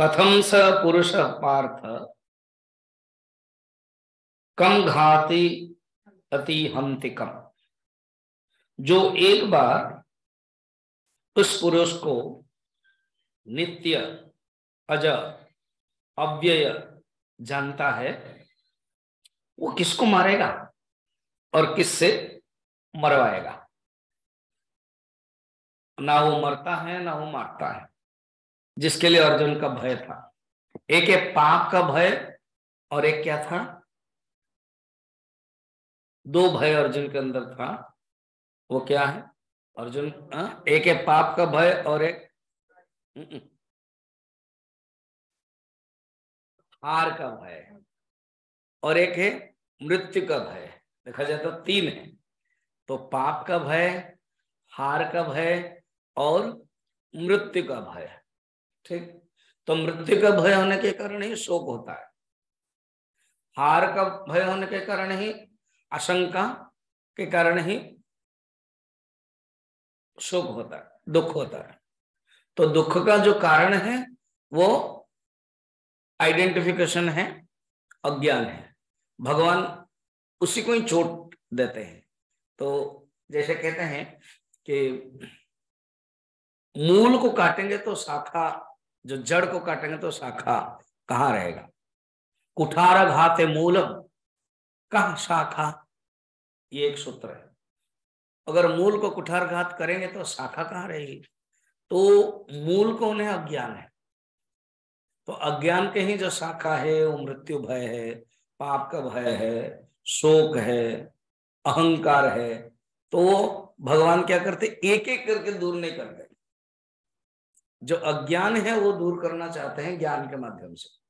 कथम स पुरुष पार्थ कम घाती अति हंतिकम जो एक बार उस पुरुष को नित्य, अज, अव्यय जानता है, वो किसको मारेगा और किससे मरवाएगा? ना वो मरता है, ना वो मारता है। जिसके लिए अर्जुन का भय था। एक है पाप का भय और एक क्या था? दो भय अर्जुन के अंदर था। वो क्या है? अर्जुन हाँ? एक है पाप का भय और एक हार का भय और एक है मृत्यु का भय। देखा जाए तो तीन है। तो पाप का भय, हार का भय और मृत्यु का भय। ठीक? तो मृत्यु का भय होने के कारण ही शोक होता है। हार का भय होने के कारण ही, आशंका के कारण ही शोक होता है, दुख होता है। तो दुख का जो कारण है, वो आइडेंटिफिकेशन है, अज्ञान है। भगवान उसी को ही चोट देते हैं। तो जैसे कहते हैं कि मूल को काटेंगे तो शाखा जो जड़ को काटेंगे तो शाखा कहाँ रहेगा? कुठार घाते मूलम। कहा शाखा? ये एक सूत्र है। अगर मूल को कुठार घात करेंगे तो शाखा कहाँ रहेगी? तो मूल को उन्हें अज्ञान है। तो अज्ञान के ही जो शाखा है, वो मृत्यु भय है, पाप का भय है, शोक है, अहंकार है तो भगवान क्या करते? एक एक करके दूर नहीं करते जो अज्ञान है वो दूर करना चाहते हैं ज्ञान के माध्यम से।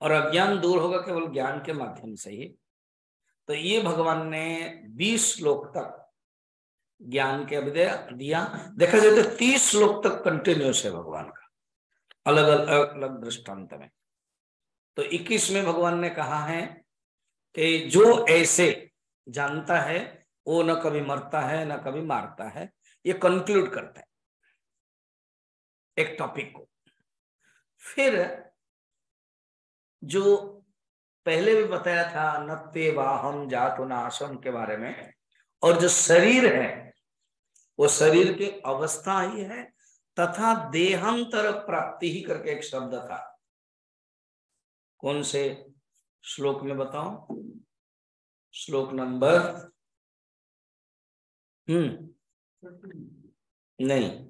और अज्ञान दूर होगा केवल ज्ञान के माध्यम से ही। तो ये भगवान ने 20 श्लोक तक ज्ञान के अभिदय दिया। देखा जाए तो तीस श्लोक तक कंटिन्यूस है भगवान का अलग अलग अलग दृष्टांत में। तो 21 में भगवान ने कहा है कि जो ऐसे जानता है, वो न कभी मरता है, न कभी मारता है, ये कंक्लूड करता है। एक टॉपिक को। फिर जो पहले भी बताया था, नत्ते वाहम जातु नाशम के बारे में, और जो शरीर है, वो शरीर की अवस्था ही है, तथा देहांतर प्राप्ति ही करके एक शब्द था। कौन से श्लोक में बताओ श्लोक नंबर हम्म नहीं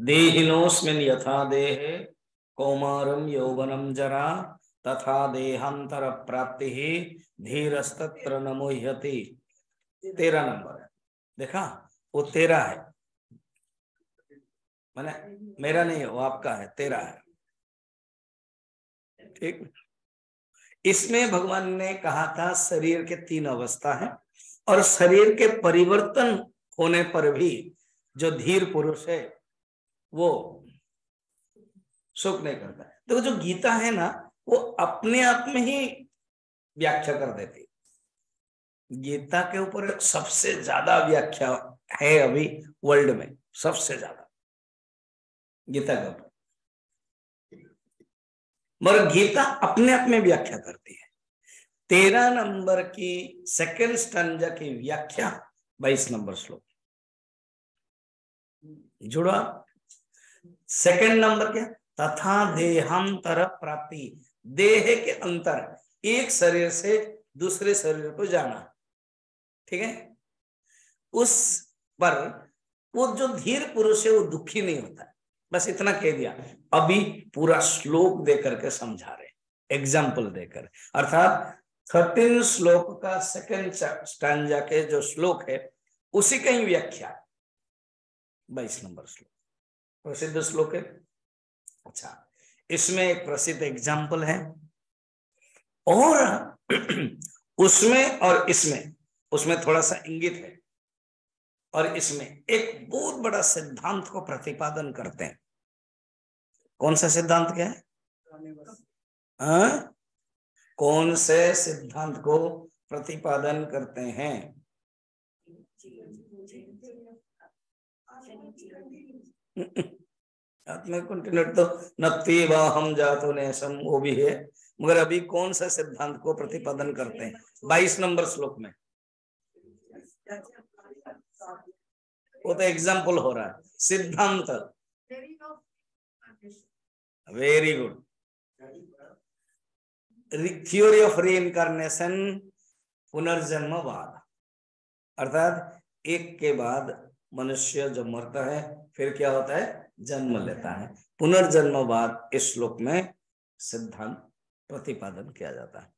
देहिनोस्मिन यथा देह कौमारम यौवनम जरा तथा देहांतर प्राप्ति ही धीरस्तत्र नमोह्यति तेरह नंबर है। देखा, वो तेरा है। मैंने, मेरा नहीं है, वो आपका है, तेरा है। ठीक? इसमें भगवान ने कहा था, शरीर के तीन अवस्था है और शरीर के परिवर्तन होने पर भी जो धीर पुरुष है वो सुख नहीं करता तो जो गीता है ना, वो अपने आप में ही व्याख्या कर देती गीता के ऊपर सबसे ज़्यादा व्याख्या है अभी वर्ल्ड में, सबसे ज़्यादा। गीता के ऊपर। मगर गीता अपने आप में व्याख्या करती है। तेरह नंबर की सेकेंड स्टंजा की व्याख्या बाईस नंबर श्लोक। जुड़ा सेकेंड नंबर क्या? तथा देहांतर प्राप्ति। देह के अंतर, एक शरीर से दूसरे शरीर को जाना। ठीक है? उस पर वो जो धीर पुरुष है, वो दुखी नहीं होता। बस इतना कह दिया। अभी पूरा श्लोक देकर के समझा रहे एग्ज़ाम्पल देकर। अर्थात थर्टीन श्लोक का सेकेंड स्टैंडा के जो श्लोक है, उसी का ही व्याख्या। बाईस नंबर श्लोक। प्रसिद्ध श्लोक है। अच्छा इसमें एक प्रसिद्ध एग्ज़ाम्पल है। और उसमें और इसमें, उसमें थोड़ा सा इंगित है। और इसमें एक बहुत बड़ा सिद्धांत को प्रतिपादन करते हैं। कौन सा सिद्धांत क्या है? आ? हाँ? कौन से सिद्धांत को प्रतिपादन करते हैं? तो नत्ती वो भी है। मगर अभी कौन सा सिद्धांत को प्रतिपादन करते हैं? बाईस नंबर श्लोक में। वो तो एग्ज़ाम्पल हो रहा है। सिद्धांत। Very good theory of reincarnation पुनर्जन्मवाद। अर्थात एक के बाद मनुष्य जब मरता है फिर क्या होता है? जन्म लेता है। पुनर्जन्मवाद इस श्लोक में सिद्धांत प्रतिपादन किया जाता है।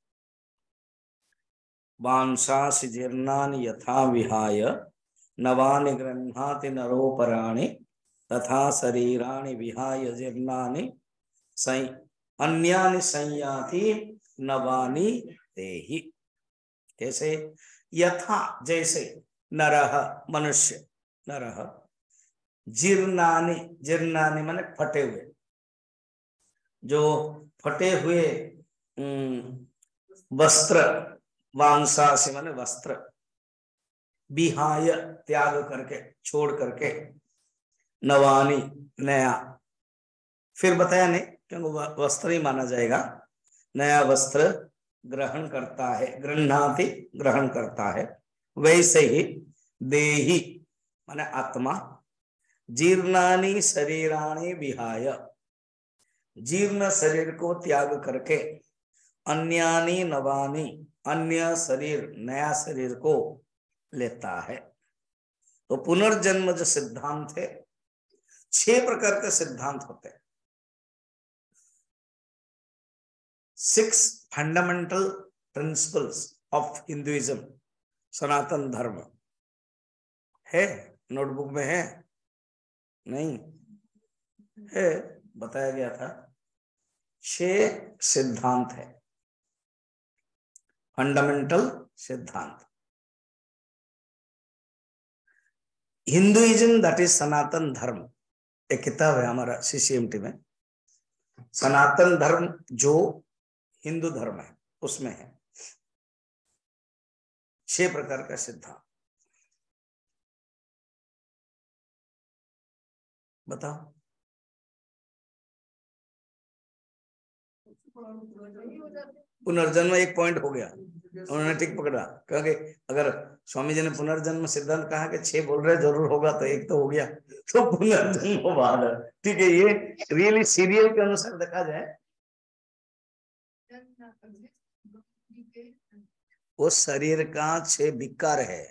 वांसास जीर्णा यथा विहाय, नवानि गृह्णाति नरोपराणि, तथा शरीराणि विहाय जीर्णानि, सं, अन्यानि संयाति नवानि देहि। कैसे यथा, जैसे नरह मनुष्य नरह जीर्णानि जीर्णानि माने फटे हुए। जो फटे हुए वस्त्र वांसा से माने वस्त्र, बिहाय, त्याग करके, छोड़ करके, नवानी, नया। फिर बताया नहीं, क्योंकि वस्त्र ही माना जाएगा। नया वस्त्र ग्रहण करता है, गृहणाति ग्रहण करता है। वैसे ही देही, माने आत्मा जीर्णानी शरीराणी विहाय। जीर्ण शरीर को त्याग करके अन्यानी नवानी, अन्य शरीर, नया शरीर को लेता है। तो पुनर्जन्म जो सिद्धांत है, छह प्रकार के सिद्धांत होते हैं। Six fundamental principles of Hinduism Sanatan Dharma. है? नोटबुक में है? नहीं, है, बताया गया था। छह सिद्धांत है। फंडामेंटल सिद्धांत। हिंदुइज्म दैट इज़ सनातन धर्म, एक किताब है हमारा सीसीएमटी में। सनातन धर्म जो हिंदू धर्म है, उसमें है। छह प्रकार का सिद्धांत। बताओ पुनर्जन्म एक पॉइंट हो गया। उन्होंने ठीक पकड़ा। क्योंकि अगर स्वामी जी ने पुनर्जन्म सिद्धांत कहा कि छह बोल रहे ज़रूर होगा तो एक तो हो गया। तो पुनर्जन्म बाद ठीक है, ये रियली सीरियल के अनुसार देखा जाए। वो शरीर का छह विकार है।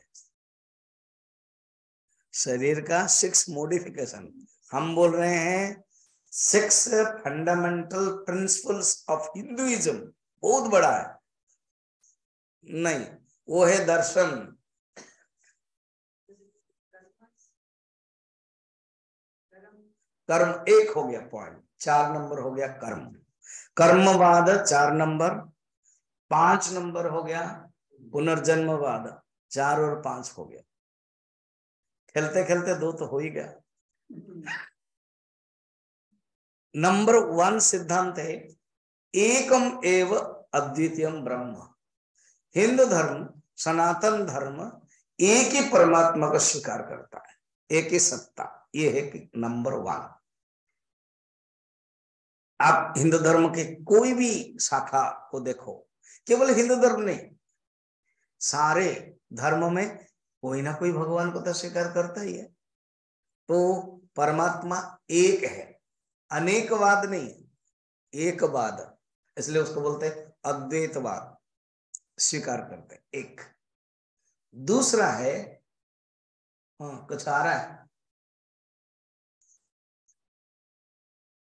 शरीर का सिक्स मॉडिफिकेशन हम बोल रहे हैं six fundamental principles of Hinduism बहुत बड़ा है। नहीं, वो है दर्शन। कर्म एक हो गया पॉइंट चार नंबर हो गया कर्म। कर्मवाद चार नंबर पाँच नंबर हो गया पुनर्जन्मवाद, चार और पाँच हो गया। खेलते खेलते दो तो हो ही गया। नंबर वन सिद्धांत है एकम एव अद्वितीय ब्रह्म हिंदू धर्म सनातन धर्म एक ही परमात्मा का स्वीकार करता है एक ही सत्ता ये है कि नंबर वन आप हिंदू धर्म के कोई भी शाखा को देखो, केवल हिंदू धर्म नहीं, सारे धर्म में कोई ना कोई भगवान को तो स्वीकार करता ही है। तो परमात्मा एक है। अनेकवाद नहीं एकवाद इसलिए उसको बोलते हैं अद्वैतवाद। स्वीकार करते एक। दूसरा है हाँ कुछ आ रहा है।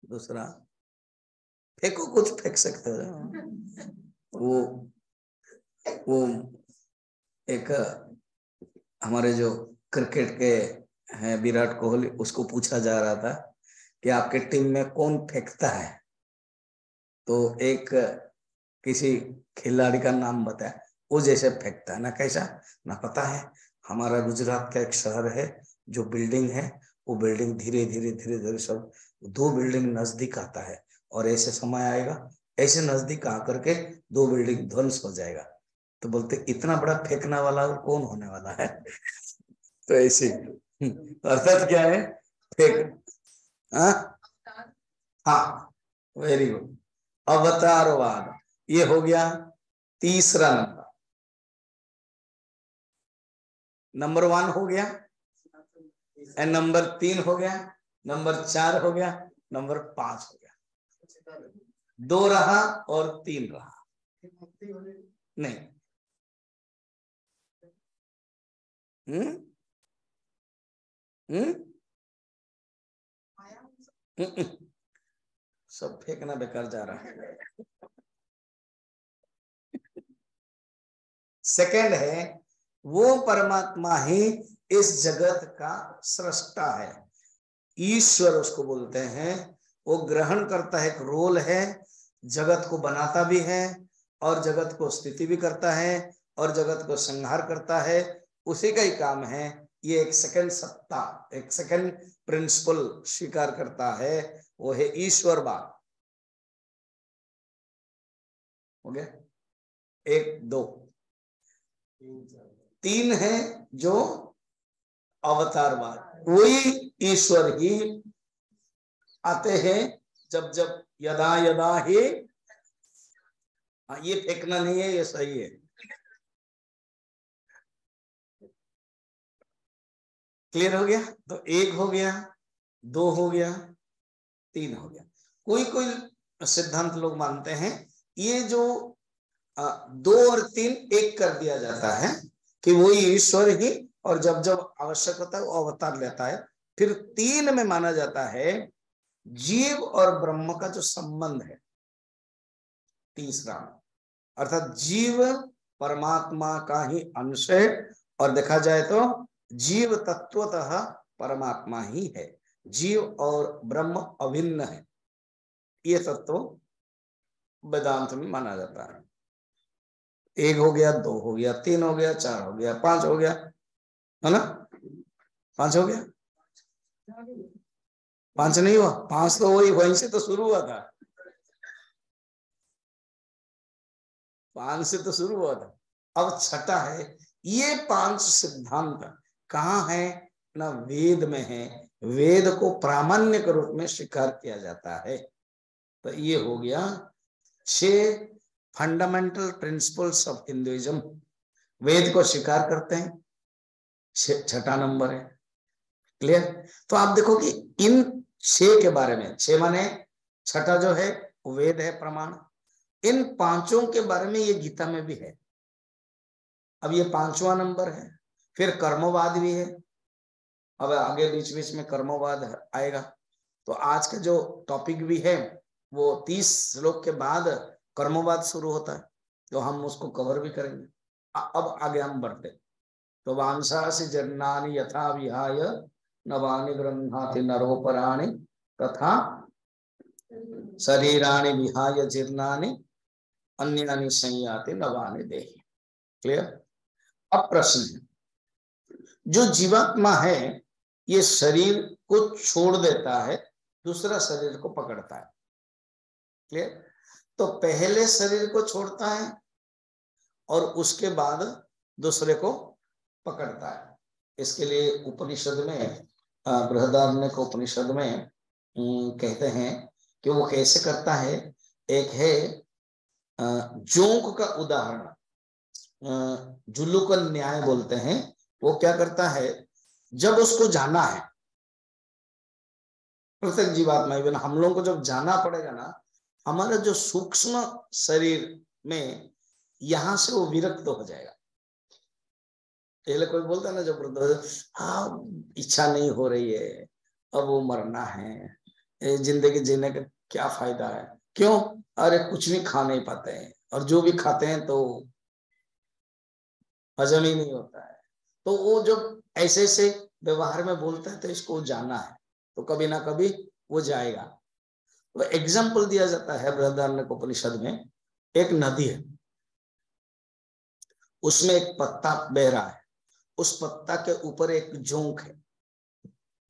दूसरा, फेंको कुछ, फेंक सकते हो। वो वो एक हमारे जो क्रिकेट के हैं, विराट कोहली, उसको पूछा जा रहा था कि आपके टीम में कौन फेंकता है? तो एक किसी खिलाड़ी का नाम बताया वो जैसे फेंकता है। ना कैसा? ना पता है। हमारा गुजरात का एक शहर है, जो बिल्डिंग है, वो बिल्डिंग धीरे धीरे धीरे धीरे सब दो बिल्डिंग नज़दीक आता है और ऐसे समय आएगा, ऐसे नज़दीक आकर के दो बिल्डिंग ध्वंस हो जाएगा। तो बोलते, इतना बड़ा फेंकने वाला कौन होने वाला है? तो ऐसे अर्थात क्या है? फेंक। हाँ वेरी गुड अवतारवाद। ये हो गया तीसरा नंबर। नंबर वन हो गया। एंड नंबर तीन हो गया। नंबर चार हो गया। नंबर पाँच हो गया। दो रहा और तीन रहा। नहीं। हम्म? हम्म, हम्म। सब फेंकना बेकार जा रहा है। सेकंड है वो परमात्मा ही इस जगत का सृष्टा है। ईश्वर उसको बोलते हैं वो ग्रहण करता है एक रोल है जगत को बनाता भी है और जगत को स्थिति भी करता है और जगत को संहार करता है उसी का ही काम है ये एक सेकंड सत्ता, एक सेकंड प्रिंसिपल स्वीकार करता है, वो है ईश्वर बात हो गया? एक, दो। तीन है जो अवतारवाद। वही ईश्वर ही आते हैं जब जब यदा यदा ही। हाँ ये फेंकना नहीं है, ये सही है। क्लियर हो गया? तो एक हो गया, दो हो गया, तीन हो गया। कोई कोई सिद्धांत लोग मानते हैं, ये जो दो और तीन एक कर दिया जाता है कि वो ईश्वर ही और जब जब आवश्यक होता है वो अवतार लेता है। फिर तीन में माना जाता है जीव और ब्रह्म का जो संबंध है, तीसरा। अर्थात जीव परमात्मा का ही अंश है और देखा जाए तो जीव तत्वतः परमात्मा ही है। जीव और ब्रह्म अभिन्न है। ये तत्व वेदांत में माना जाता है। एक हो गया, दो हो गया, तीन हो गया, चार हो गया, पाँच हो गया, है ना? पाँच हो गया? पाँच नहीं हुआ, पाँच तो वही, वहीं से तो शुरू हुआ था। पाँच से तो शुरू हुआ था। अब छठा है, ये पाँच सिद्धांत कहा है? ना वेद में है। वेद को प्रामाण्य के रूप में स्वीकार किया जाता है। तो ये हो गया छ fundamental principles of Hinduism Veda को स्वीकार करते हैं। छठा नंबर है। क्लियर तो आप देखो कि इन छह के बारे में, छह माने, छठा जो है, वेद है प्रमाण। इन पाँचों के बारे में ये गीता में भी है। अब ये पांचवा नंबर है। फिर कर्मवाद भी है। अब आगे बीच बीच में कर्मवाद आएगा। तो आज का जो टॉपिक भी है, वो तीस श्लोक के बाद कर्मवाद शुरू होता है तो हम उसको कवर भी करेंगे। अब आगे हम बढ़ते तो वांसासी यथा विहाय, नवानि गृहाति नरोपराणि, तथा शरीराणि विहाय जीर्णानि, अन्यानि संयाति नवानि देहि। क्लियर अब प्रश्न है। जो जीवात्मा है, ये शरीर को छोड़ देता है, दूसरा शरीर को पकड़ता है। क्लियर तो पहले शरीर को छोड़ता है और उसके बाद दूसरे को पकड़ता है। इसके लिए उपनिषद में बृहदारण्य को उपनिषद में कहते हैं कि वो कैसे करता है, एक है जोंक का उदाहरण। जुल्लू का न्याय बोलते हैं वो क्या करता है, जब उसको जाना है, प्रत्येक जीवात्मा, इवन हम लोगों को जब जाना पड़ेगा ना, हमारा जो सूक्ष्म शरीर में यहाँ से वो विरक्त हो जाएगा। पहले कोई बोलता है ना, जब हाँ इच्छा नहीं हो रही है, अब वो मरना है ज़िंदगी जीने का क्या फ़ायदा है? क्यों? अरे कुछ भी खा नहीं पाते हैं, और जो भी खाते हैं तो हजम ही नहीं होता है। तो वो जब ऐसे ऐसे व्यवहार में बोलता है तो इसको जाना है। तो कभी ना कभी वो जाएगा। तो एग्ज़ाम्पल दिया जाता है बृहदारण्य उपनिषद में, एक नदी है। उसमें एक पत्ता बह रहा है। उस पत्ता के ऊपर एक जोंक है।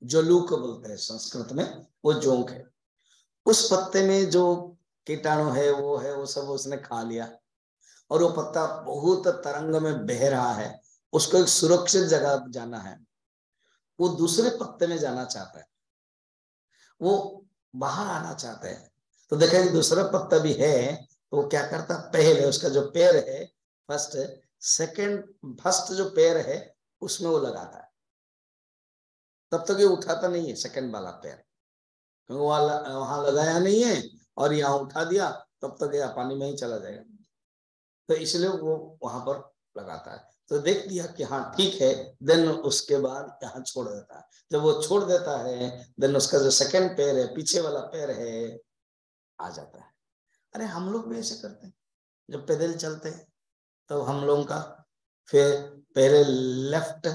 जलूक बोलते हैं संस्कृत में, वो जोंक है। उस पत्ते में जो कीटाणु है, वो है, वो सब उसने खा लिया। और वो पत्ता बहुत तरंग में बह रहा है। उसको एक सुरक्षित जगह जाना है। वो दूसरे पत्ते में जाना चाहता है। वो बाहर आना चाहते हैं। तो देखेंगे दूसरा पत्ता भी है तो वो क्या करता पहले उसका जो पैर है फ़र्स्ट सेकंड फ़र्स्ट जो पैर है, उसमें वो लगाता है। तब तक ये उठाता नहीं है सेकंड वाला पैर। वहाँ वहाँ लगाया नहीं है और यहाँ उठा दिया, तब तक यह पानी में ही चला जाएगा। तो इसलिए वो वहाँ पर लगाता है। तो देख लिया कि हाँ ठीक है देन उसके बाद यहाँ छोड़ देता है। जब वो छोड़ देता है देन उसका जो सेकंड पैर है, पीछे वाला पैर है, आ जाता है। अरे, हम लोग भी ऐसे करते हैं। जब पैदल चलते हैं तो हम लोगों का फिर पहले लेफ़्ट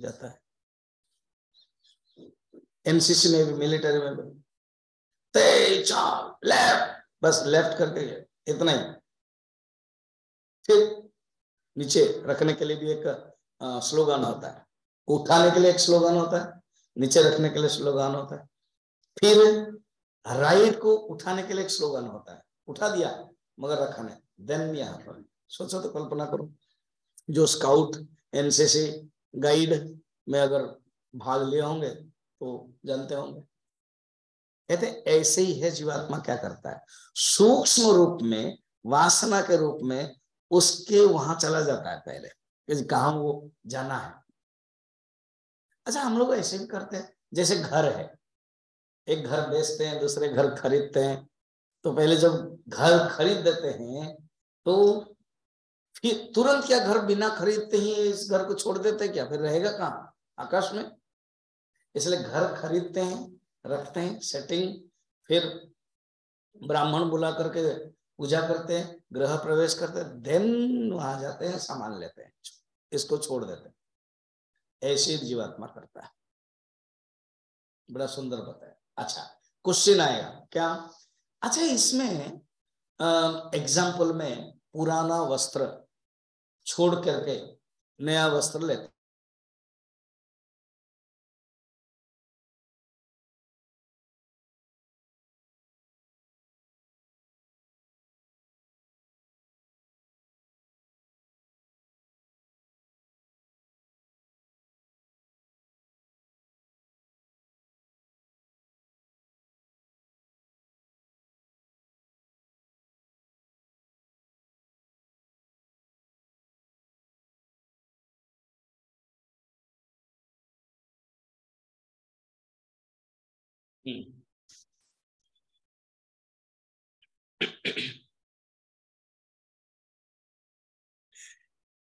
जाता है। एनसीसी में भी मिलिट्री में भी। लेफ़्ट बस लेफ़्ट करके इतना ही। फिर नीचे रखने के लिए भी एक स्लोगन होता है। उठाने के लिए एक स्लोगन होता है, नीचे रखने के लिए स्लोगन होता है। फिर राइट को उठाने के लिए एक स्लोगन होता है। उठा दिया, मगर रखा नहीं। देन यहाँ पर सोचो तो कल्पना करो। जो स्काउट एनसीसी गाइड में अगर भाग लिए होंगे तो जानते होंगे। कहते ऐसे ही है जीवात्मा क्या करता है? सूक्ष्म रूप में, वासना के रूप में उसके वहाँ चला जाता है पहले। कहा वो जाना है। अच्छा हम लोग ऐसे भी करते हैं। जैसे घर है। एक घर बेचते हैं, दूसरे घर खरीदते हैं। तो पहले जब घर खरीद देते हैं तो फिर तुरंत क्या घर बिना खरीदते ही इस घर को छोड़ देते हैं क्या? फिर रहेगा कहाँ? आकाश में। इसलिए घर खरीदते हैं, रखते हैं सेटिंग फिर ब्राह्मण बुला करके पूजा करते हैं। ग्रह प्रवेश करते देन वहाँ जाते हैं, सामान लेते हैं, इसको छोड़ देते हैं। ऐसे जीवात्मा करता है। बड़ा सुंदर बताया। अच्छा क्वेश्चन आएगा। क्या? अच्छा इसमें एग्ज़ाम्पल में पुराना वस्त्र छोड़ करके नया वस्त्र लेते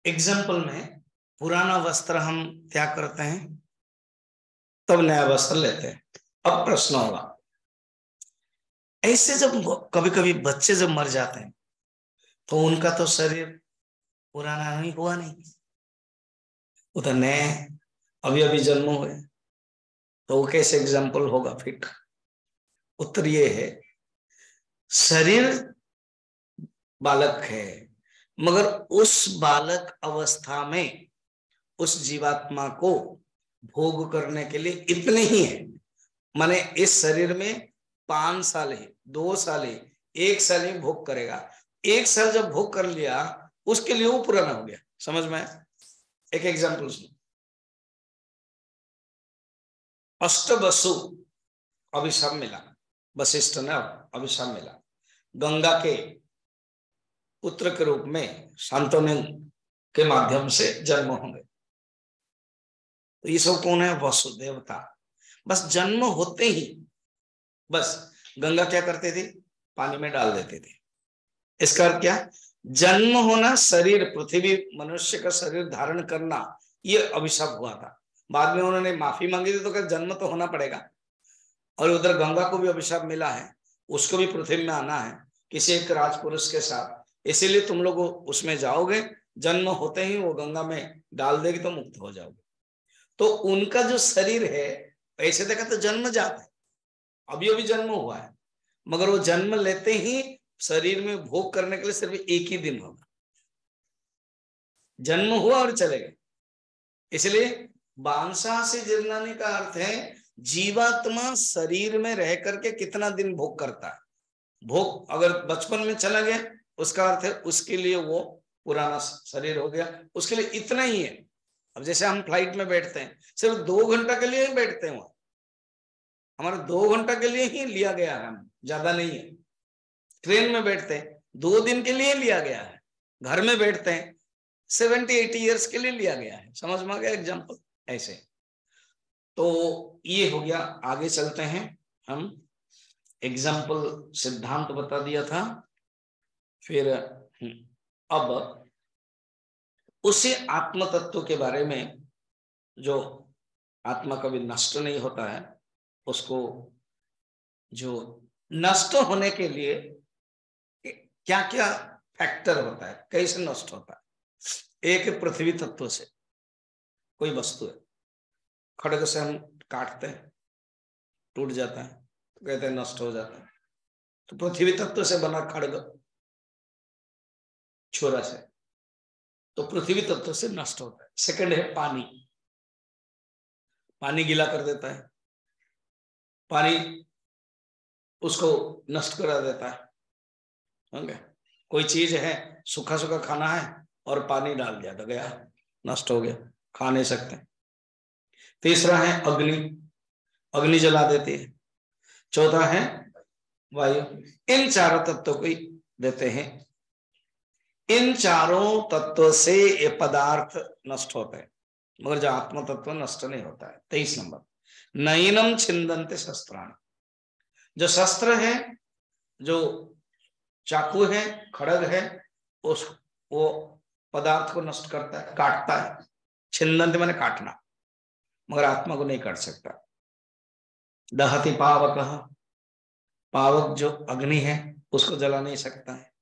एग्ज़ाम्पल में पुराना वस्त्र हम त्याग करते हैं? तब नया वस्त्र लेते हैं। अब प्रश्न होगा, ऐसे जब कभी कभी बच्चे जब मर जाते हैं तो उनका तो शरीर पुराना नहीं, हुआ नहीं। वो तो नए अभी अभी जन्म हुए। तो वो कैसे एग्ज़ाम्पल होगा फिट उत्तर ये है, शरीर बालक है, मगर उस बालक अवस्था में उस जीवात्मा को भोग करने के लिए इतने ही है। माने इस शरीर में पाँच साल ही दो साल ही एक साल ही भोग करेगा। एक साल जब भोग कर लिया, उसके लिए वो पुराना हो गया। समझ में एक एग्ज़ाम्पल सुनो अष्ट बसु अभिशाप मिला। वशिष्ठ ने अभिशाप मिला। गंगा के पुत्र के रूप में शांतनु के माध्यम से जन्म होंगे तो ये सब कौन है? वसुदेवता। बस जन्म होते ही बस गंगा क्या करते थे? पानी में डाल देते थे। इसका अर्थ क्या? जन्म होना शरीर, पृथ्वी, मनुष्य का शरीर धारण करना, ये अभिशाप हुआ था। बाद में उन्होंने माफ़ी मांगी थी तो क्या जन्म तो होना पड़ेगा। और उधर गंगा को भी अभिशाप मिला है, उसको भी पृथ्वी में आना है, किसी एक राजपुरुष के साथ। इसीलिए तुम लोग उसमें जाओगे, जन्म होते ही वो गंगा में डाल देगी तो मुक्त हो जाओगे। तो उनका जो शरीर है, ऐसे देखा तो जन्म जाता है, अभी अभी जन्म हुआ है, मगर वो जन्म लेते ही शरीर में भोग करने के लिए सिर्फ़ एक ही दिन होगा। जन्म हुआ और चले गए। इसलिए बांसा से जिरनाने का अर्थ है, जीवात्मा शरीर में रह करके कितना दिन भोग करता है। भोग अगर बचपन में चला गया, उसका अर्थ है उसके लिए वो पुराना शरीर हो गया। उसके लिए इतना ही है। अब जैसे हम फ़्लाइट में बैठते हैं, सिर्फ़ दो घंटा के लिए ही बैठते हैं वहाँ। हमारे दो घंटा के लिए ही लिया गया है हम, ज़्यादा नहीं है। ट्रेन में बैठते हैं, दो दिन के लिए लिया गया है। घर में बैठते हैं, सेवेंटी एटी ईयर्स के लिए लिया गया है। समझ में आ गया एग्ज़ाम्पल ऐसे। तो ये हो गया, आगे चलते हैं हम। एग्ज़ाम्पल सिद्धांत बता दिया था। फिर, अब उसी आत्म तत्व के बारे में जो आत्मा कभी नष्ट नहीं होता है, उसको जो नष्ट होने के लिए क्या क्या फैक्टर होता है, कैसे नष्ट होता है? एक पृथ्वी तत्व से। कोई वस्तु है। खड़ग से हम काटते हैं, टूट जाता है तो कहते हैं नष्ट हो जाता है। तो पृथ्वी तत्व से बना खड़ग, छोरा से तो पृथ्वी तत्व से नष्ट होता है। सेकंड है पानी। पानी गीला कर देता है। पानी उसको नष्ट करा देता है। होंगे कोई चीज़ है सूखा सूखा खाना है और पानी डाल दिया तो गया, नष्ट हो गया। खा नहीं सकते। तीसरा है अग्नि। अग्नि जला देती है। चौथा है वायु। इन चारों तत्वों को देते हैं। इन चारों तत्व से ये पदार्थ नष्ट होते हैं। मगर जो आत्म तत्व नष्ट नहीं होता है। तेईस नंबर। नयनम छिंदंते शस्त्राणी। जो शस्त्र है, जो चाकू है, खड़ग है, उस वो पदार्थ को नष्ट करता है, काटता है। छिंदंत मैंने काटना। मगर आत्मा को नहीं काट सकता। दहति पावक। पावक जो अग्नि है, उसको जला नहीं सकता है।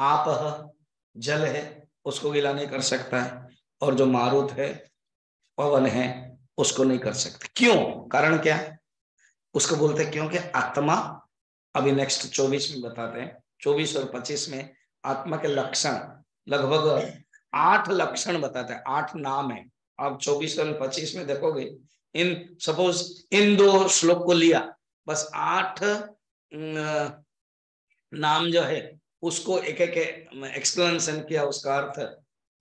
आप जल है, उसको गिला नहीं कर सकता है। और जो मारुत है, पवन है, उसको नहीं कर सकते। क्यों? कारण क्या? उसको बोलते क्योंकि आत्मा, अभी नेक्स्ट चौबीस में बताते हैं। चौबीस और पच्चीस में आत्मा के लक्षण, लगभग आठ लक्षण बताते हैं, आठ नाम है। आप चौबीस और पच्चीस में देखोगे, इन सपोज़ इन दो श्लोक को लिया, बस आठ नाम जो है, उसको एक एक एक्सप्लेनेशन किया, उसका अर्थ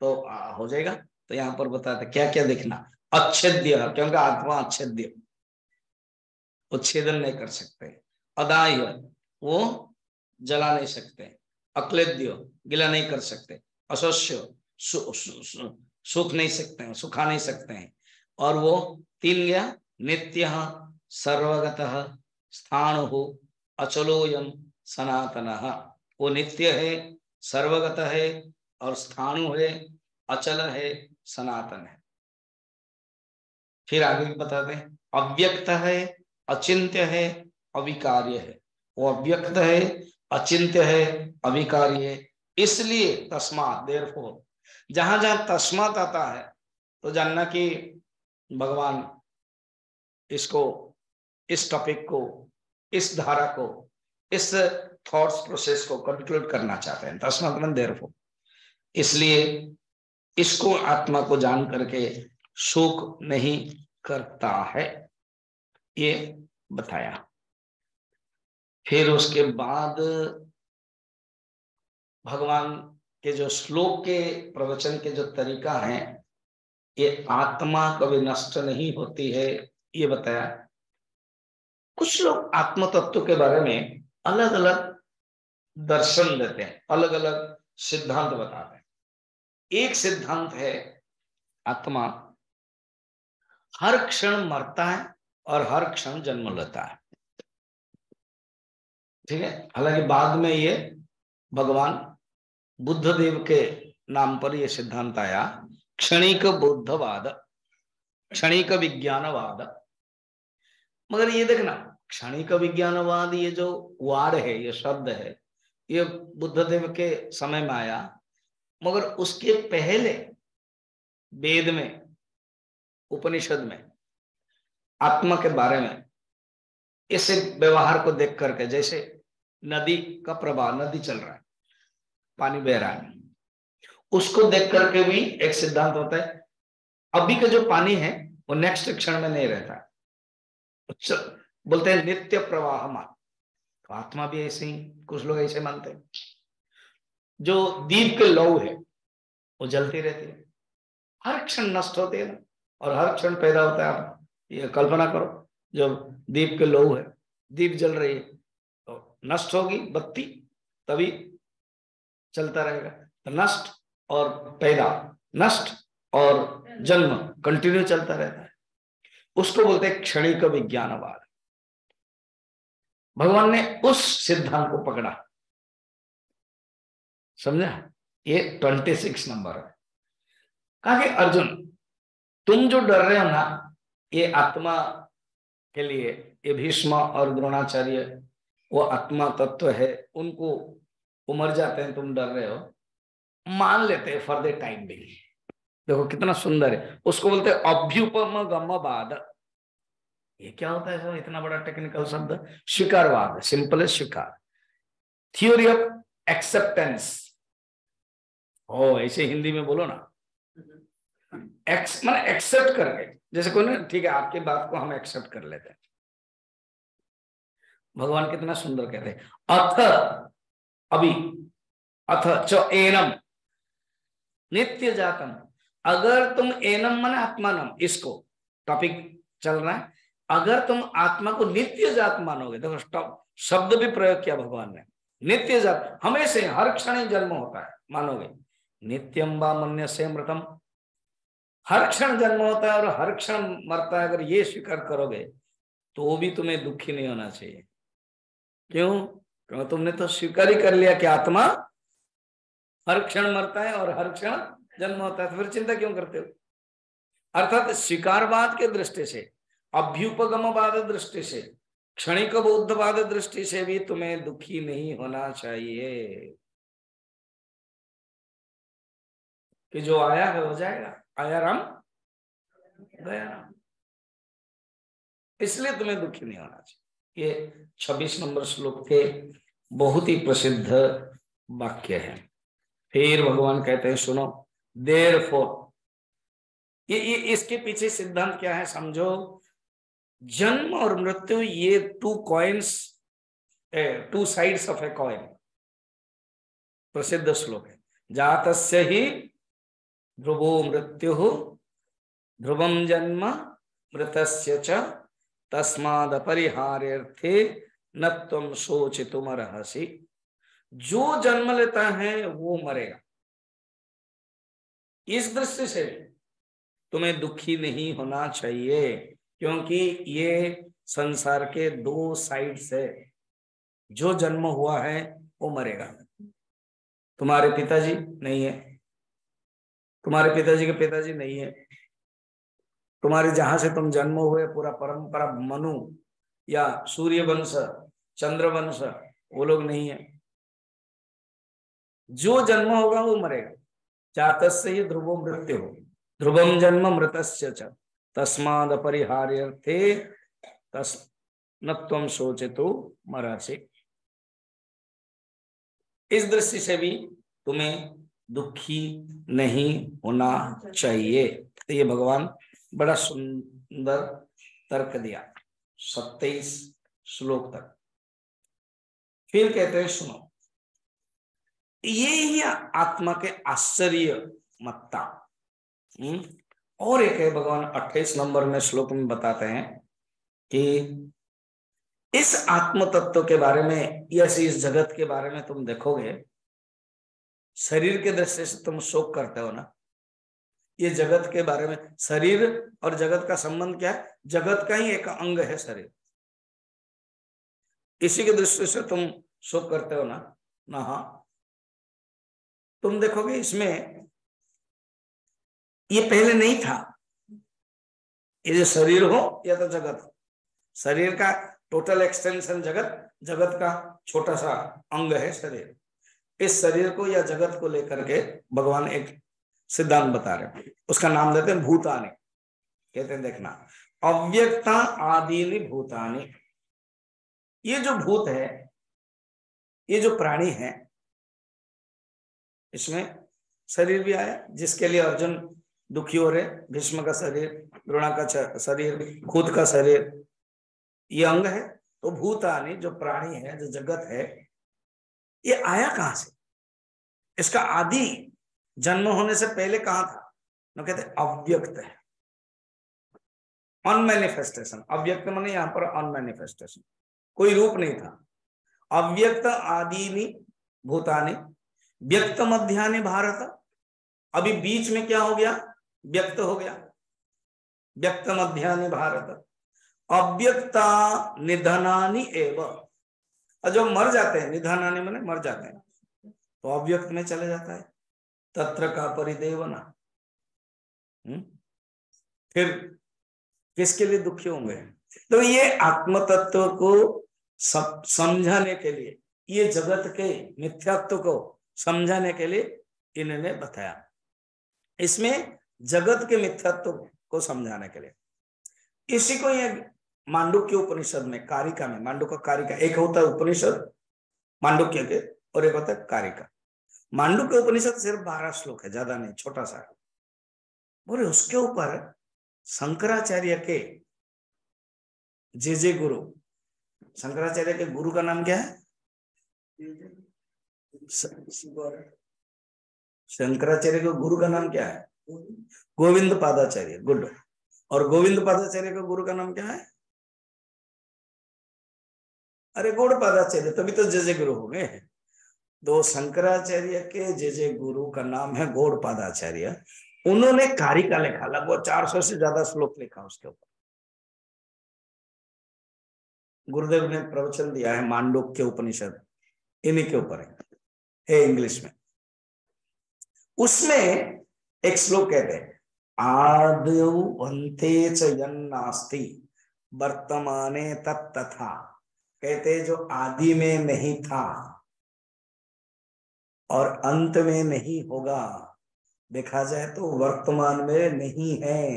तो हो जाएगा। तो यहाँ पर बताते क्या क्या देखना। अच्छेद्य, क्योंकि आत्मा अच्छेद्य। उच्छेदन नहीं कर सकते। अदाय, वो जला नहीं सकते। अक्लेद्य, गिला नहीं कर सकते। सुख नहीं सकते हैं, सुखा नहीं सकते हैं। और वो तीन गया नित्य सर्वगत स्थान हो अचलोयम सनातन। वो नित्य है, सर्वगत है और स्थानु है, अचल है, सनातन है। फिर आगे बताते हैं, अव्यक्त है, अचिंत्य है, अविकार्य है। वो अव्यक्त है, अचिंत्य है, अविकार्य है। इसलिए तस्मात देर जहाँ जहाँ तस्मात आता है तो जानना कि भगवान इसको, इस टॉपिक को, इस धारा को, इस थॉट्स प्रोसेस को कंक्लूड करना चाहते हैं। तस्मात मन देर इसलिए इसको आत्मा को जान करके शोक नहीं करता है। ये बताया। फिर उसके बाद भगवान के जो श्लोक के प्रवचन के जो तरीका है, ये आत्मा कभी नष्ट नहीं होती है, ये बताया। कुछ लोग आत्म तत्व के बारे में अलग अलग दर्शन देते हैं अलग अलग सिद्धांत बताते हैं। एक सिद्धांत है आत्मा, हर क्षण मरता है और हर क्षण जन्म लेता है। ठीक है? हालाँकि बाद में ये भगवान बुद्ध देव के नाम पर यह सिद्धांत आया। क्षणिक बुद्धवाद, क्षणिक विज्ञानवाद। मगर ये देखना, क्षणिक विज्ञानवाद ये जो वार है, ये शब्द है, ये बुद्ध देव के समय में आया। मगर उसके पहले वेद में, उपनिषद में, आत्मा के बारे में, इस व्यवहार को देख करके जैसे नदी का प्रवाह, नदी चल रहा है। पानी बह रहा है। उसको देख करके भी एक सिद्धांत होता है, अभी का जो पानी है, वो नेक्स्ट क्षण में नहीं रहता। बोलते हैं नित्य प्रवाह मान। तो आत्मा भी ऐसे ही, कुछ लोग ऐसे मानते हैं। जो दीप के लौ है, वो जलती रहती है। हर क्षण नष्ट होते हैं और हर क्षण पैदा होता है। आप ये कल्पना करो जब दीप के लोह है, दीप जल रही है तो नष्ट होगी बत्ती, तभी चलता रहेगा। तो नष्ट और पैदा नष्ट और जन्म कंटिन्यू चलता रहता है। उसको बोलते हैं क्षणिक विज्ञानवाद। भगवान ने उस सिद्धांत को पकड़ा। समझा? ये ट्वेंटी सिक्स नंबर है। कहा कि, अर्जुन, तुम जो डर रहे हो ना, ये आत्मा के लिए, ये भीष्म और द्रोणाचार्य, वो आत्मा तत्व है, उनको उमर जाते हैं, तुम डर रहे हो। मान लेते हैं फॉर द टाइम भी देखो कितना सुंदर है। उसको बोलते हैं अभ्युपम गम बाद ये क्या होता है सर इतना बड़ा टेक्निकल शब्द। स्वीकारवाद सिंपल है स्वीकार थियोरी ऑफ़ एक्सेप्टेंस ओ, ऐसे हिंदी में बोलो ना। एक्स मैंने एक्सेप्ट करके जैसे कोई ना, ठीक है, आपकी बात को हम एक्सेप्ट कर लेते हैं। भगवान कितना सुंदर कहते हैं। अथ अभी। अथ च एनम। नित्य जातम अगर तुम एनम मन आत्मानम, इसको। टॉपिक चल रहा है। अगर तुम आत्मा को नित्य जात मानोगे, देखो शब्द भी प्रयोग किया भगवान ने। नित्य जात हमेशा हर क्षण जन्म होता है, मानोगे। नित्यम व मन्य से मृतम। हर क्षण जन्म होता है और हर क्षण मरता है, अगर ये स्वीकार करोगे तो भी तुम्हें दुखी नहीं होना चाहिए। क्यों? क्योंकि तुमने तो स्वीकार ही कर लिया कि आत्मा हर क्षण मरता है और हर क्षण जन्म होता है। तो फिर चिंता क्यों करते हो? अर्थात स्वीकारवाद के दृष्टि से, अभ्युपगमवाद दृष्टि से, क्षणिक बौद्धवाद दृष्टि से भी तुम्हें दुखी नहीं होना चाहिए। कि जो आया है हो जाएगा। आया राम? गया राम। इसलिए तुम्हें दुखी नहीं होना चाहिए। ये छब्बीस नंबर श्लोक के बहुत ही प्रसिद्ध वाक्य है। फिर भगवान कहते हैं सुनो देर फोर ये, ये इसके पीछे सिद्धांत क्या है समझो? जन्म और मृत्यु ये two coins two sides of a coin प्रसिद्ध श्लोक है। जात ही ध्रुवो मृत्यु ध्रुवम जन्म मृत तस्माद परिहार्थे न तुम सोच तुम रहसी जो जन्म लेता है, वो मरेगा। इस दृष्टि से तुम्हें दुखी नहीं होना चाहिए, क्योंकि ये संसार के दो साइड से जो जन्म हुआ है, वो मरेगा। तुम्हारे पिताजी नहीं है। तुम्हारे पिताजी के पिताजी नहीं है। तुम्हारे जहाँ से तुम जन्म हुए, पूरा परंपरा मनु या सूर्य वंश चंद्र वंश वो लोग नहीं है। जो जन्म होगा वो मरेगा। जात से ही ध्रुवो मृत्यु हो। ध्रुवम जन्म मृत तस्माद अपरिहार्य थे तस् न तुम सोचे तो मरा से इस दृष्टि से भी तुम्हें दुखी नहीं होना चाहिए। तो ये भगवान बड़ा सुंदर तर्क दिया। सत्ताईस श्लोक तक। फिर कहते हैं, सुनो। ये ही आत्मा के आश्चर्य मत्ता। हम्म? और एक है भगवान, अट्ठाईस नंबर में श्लोक में बताते हैं कि इस आत्म तत्व के बारे में या इस जगत के बारे में तुम देखोगे, शरीर के दृष्टि से तुम शोक करते हो ना। ये जगत के बारे में, शरीर और जगत का संबंध क्या है? जगत का ही एक अंग है शरीर। इसी के दृष्टि से तुम शोक करते हो ना? ना तुम देखोगे इसमें ये पहले नहीं था। ये शरीर हो, या तो जगत। शरीर का टोटल एक्सटेंशन जगत जगत का छोटा सा अंग है शरीर। इस शरीर को या जगत को लेकर के भगवान एक सिद्धांत बता रहे उसका नाम देते हैं भूतानी। कहते हैं, देखना। अव्यक्ता आदि भूतानी। ये जो भूत है, ये जो प्राणी है, इसमें शरीर भी आया, जिसके लिए अर्जुन दुखी हो रहे, भीष्म का शरीर, द्रोणा का शरीर, खुद का शरीर, ये अंग है तो भूतानी जो प्राणी है, जो जगत है, ये आया कहाँ से? इसका आदि जन्म होने से पहले कहा था? ना कहते अव्यक्त है। अनमैनिफेस्टेशन अव्यक्त मैंने यहाँ पर अनमैनिफेस्टेशन कोई रूप नहीं था। अव्यक्त आदि भूतानी, व्यक्त मध्यानि भारत। अभी बीच में क्या हो गया? व्यक्त हो गया। व्यक्त मध्यानि भारत। अव्यक्ता निधनानी एवं। और जो मर जाते हैं, निधनानी मैंने मर जाते हैं तो अव्यक्त में चले जाता है। तत्र का परिदेवना। हम्म? फिर किसके लिए दुखी होंगे? तो ये आत्म तत्व को समझाने के लिए, ये जगत के मिथ्यात्व को समझाने के लिए इन्होंने बताया। इसमें जगत के मिथ्यात्व को समझाने के लिए। इसी को ये मांडुक्य उपनिषद में, कारिका में मांडुक्य कारिका, एक होता है उपनिषद, मांडुक्य के, और एक होता है कारिका। मांडुक्य उपनिषद सिर्फ़ बारह श्लोक है, ज़्यादा नहीं, छोटा सा बोले, उसके ऊपर शंकराचार्य के जे जे गुरु शंकराचार्य के गुरु का नाम क्या है? शंकराचार्य के गुरु का नाम क्या है? गोविंद पादाचार्य, गुड। और गोविंद पादाचार्य का गुरु का नाम क्या है? अरे गौड़ पादाचार्य, तभी तो जय जय गुरु हो गए। तो शंकराचार्य के जय जय गुरु का नाम है गौड़ पादाचार्य। उन्होंने कारिका लिखा, लगभग चार सौ से ज़्यादा श्लोक लिखा उसके ऊपर। गुरुदेव ने प्रवचन दिया है मांडोक के उपनिषद, इन्हीं के ऊपर है। इंग्लिश में। उसमें एक श्लोक कहते हैं आदि नास्ति वर्तमाने तत्तथा कहते जो आदि में नहीं था और अंत में नहीं होगा, देखा जाए तो वर्तमान में नहीं है।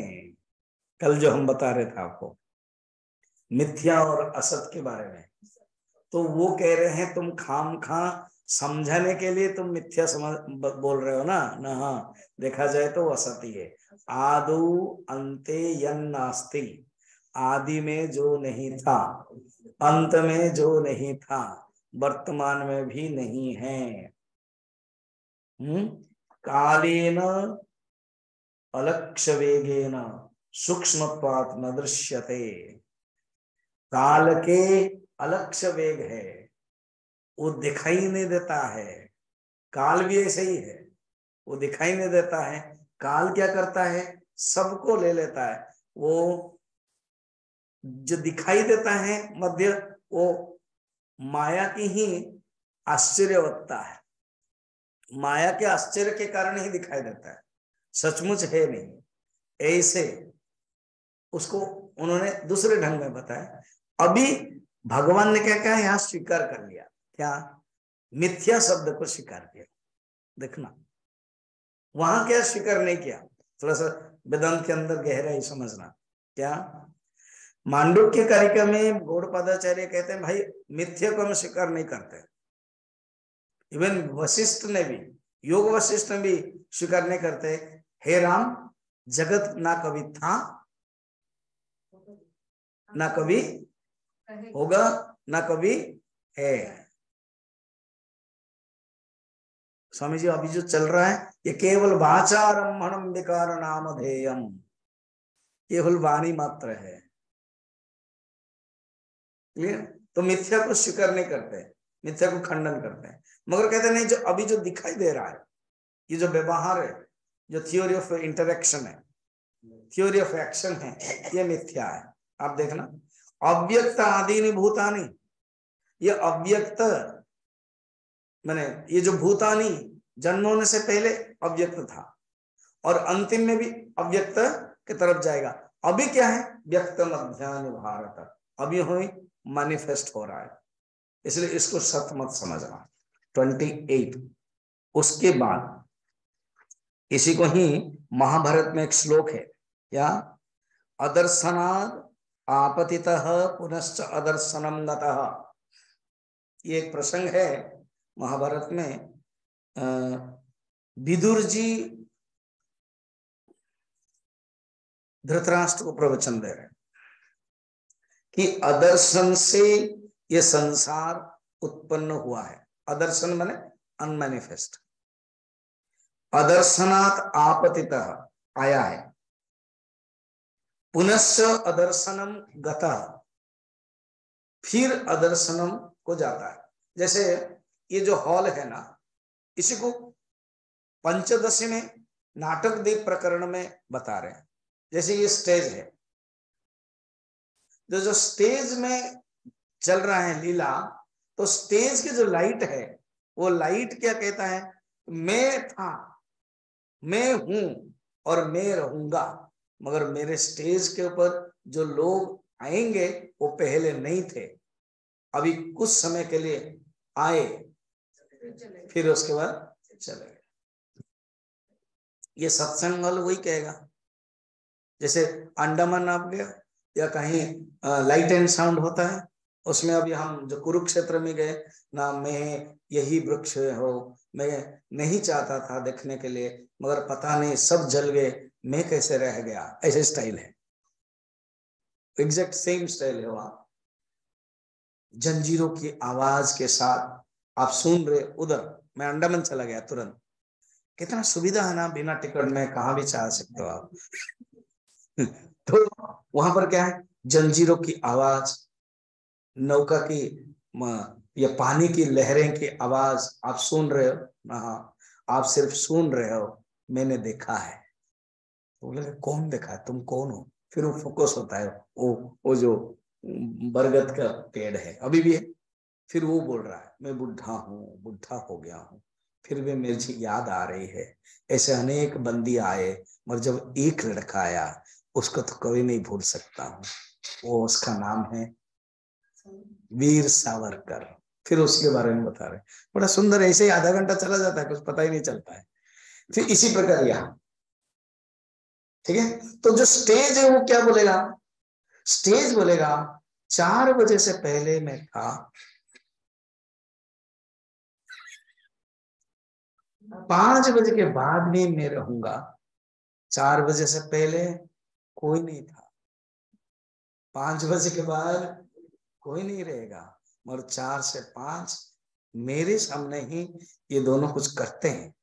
कल जो हम बता रहे थे आपको मिथ्या और असत के बारे में। तो वो कह रहे हैं, तुम खाम खा, समझाने के लिए तुम मिथ्या समझ बोल रहे हो ना? ना हाँ देखा जाए तो असत ही है। आदो अंते यन आदि में जो नहीं था, अंत में जो नहीं था, वर्तमान में भी नहीं है। हम्म? कालेन अलक्ष वेगेन सूक्ष्म न दृश्यते। काल के अलक्ष वेग है, वो दिखाई नहीं देता है। काल भी ऐसे ही है, वो दिखाई नहीं देता है। काल क्या करता है? सबको ले लेता है। वो जो दिखाई देता है मध्य, वो माया की ही आश्चर्यवत्ता है। माया के आश्चर्य के कारण ही दिखाई देता है। सचमुच है नहीं। ऐसे उसको उन्होंने दूसरे ढंग में बताया। अभी भगवान ने क्या कहा? यहाँ स्वीकार कर लिया। क्या? मिथ्या शब्द को स्वीकार किया। देखना। वहाँ क्या स्वीकार नहीं किया? थोड़ा सा वेदांत के अंदर गहराई समझना। क्या? मांडुक्य कार्यक्रम में गौड़पादाचार्य कहते हैं, भाई, मिथ्या को हम स्वीकार नहीं करते। इवन वशिष्ठ ने भी, योग वशिष्ठ ने भी स्वीकार नहीं करते। हे राम, जगत ना कभी था, ना कभी होगा, ना कभी है। स्वामी जी अभी जो चल रहा है, ये केवल वाचारम्भम विकार नाम केवल वाणी मात्र है। क्लियर तो मिथ्या को स्वीकार नहीं करते, मिथ्या को खंडन करते हैं। मगर कहते नहीं, जो अभी जो दिखाई दे रहा है, ये जो व्यवहार है, जो थियोरी ऑफ़ इंटरेक्शन है थियोरी ऑफ़ एक्शन है, ये मिथ्या है। आप देखना। अव्यक्त आदि भूतानी। ये अव्यक्त, मैंने ये जो भूतानी जन्म होने से पहले अव्यक्त था, और अंतिम में भी अव्यक्त की तरफ़ जाएगा। अभी क्या है? व्यक्त मध्यान्ह भारत। अभी हुई मैनिफेस्ट हो रहा है। इसलिए इसको सत मत समझना। ट्वेंटी एट उसके बाद, इसी को ही महाभारत में एक श्लोक है, क्या? अदर्शनाद आपति पुनश्च अदर्शनम ये एक प्रसंग है महाभारत में विदुर जी धृतराष्ट्र को प्रवचन दे रहे कि अदर्शन से ये संसार उत्पन्न हुआ है। अदर्शन मैंने अनमैनिफेस्ट अदर्शनात् आपतित आया है। पुनश्च अदर्शनम गता। फिर अदर्शनम को जाता है। जैसे ये जो हॉल है ना, इसी को पंचदशी में नाटक दीप प्रकरण में बता रहे हैं। जैसे ये स्टेज है। जो जो स्टेज में चल रहा है लीला तो स्टेज की जो लाइट है, वो लाइट क्या कहता है? मैं था, मैं हूँ और मैं रहूँगा। मगर मेरे स्टेज के ऊपर जो लोग आएँगे, वो पहले नहीं थे। अभी कुछ समय के लिए आए, फिर उसके बाद चले गए। ये सत्संग वाल वही कहेगा। जैसे अंडमान आप गया या कहीं लाइट एंड साउंड होता है, उसमें अभी हम जो कुरुक्षेत्र में गए, ना मैं यही वृक्ष हो, मैं नहीं चाहता था देखने के लिए, मगर पता नहीं, सब जल गए। मैं कैसे रह गया? ऐसे स्टाइल है। एग्जैक्ट सेम स्टाइल है वहाँ। जंजीरों की आवाज़ के साथ आप सुन रहे उधर, मैं अंडमान चला गया तुरंत। कितना सुविधा है ना, बिना टिकट में कहा भी चाह सकते हो आप? तो वहाँ पर क्या है? जंजीरों की आवाज़, नौका की या पानी की लहरें की आवाज़ आप सुन रहे हो? हाँ आप सिर्फ़ सुन रहे हो, मैंने देखा है। बोले, कौन देखा? तुम कौन हो? फिर वो फोकस होता है वो वो जो बरगद का पेड़ है, अभी भी है? फिर वो बोल रहा है, मैं बुढ़ा हूँ, बुढ़ा हो गया हूँ, फिर भी मेरी याद आ रही है, ऐसे अनेक बंदी आए, मगर जब एक लड़का आया, उसको तो कभी नहीं भूल सकता हूँ, वो उसका नाम है वीर सावरकर। फिर उसके बारे में बता रहे बड़ा सुंदर ऐसे ही आधा घंटा चला जाता है, कुछ पता ही नहीं चलता है। फिर इसी प्रकार यहाँ ठीक है? तो जो स्टेज है वो क्या बोलेगा? स्टेज बोलेगा, चार बजे से पहले मैं था। पाँच बजे के बाद भी मैं रहूँगा। चार बजे से पहले कोई नहीं था। पाँच बजे के बाद कोई नहीं रहेगा। मगर चार से पाँच मेरे सामने ही ये दोनों कुछ करते हैं।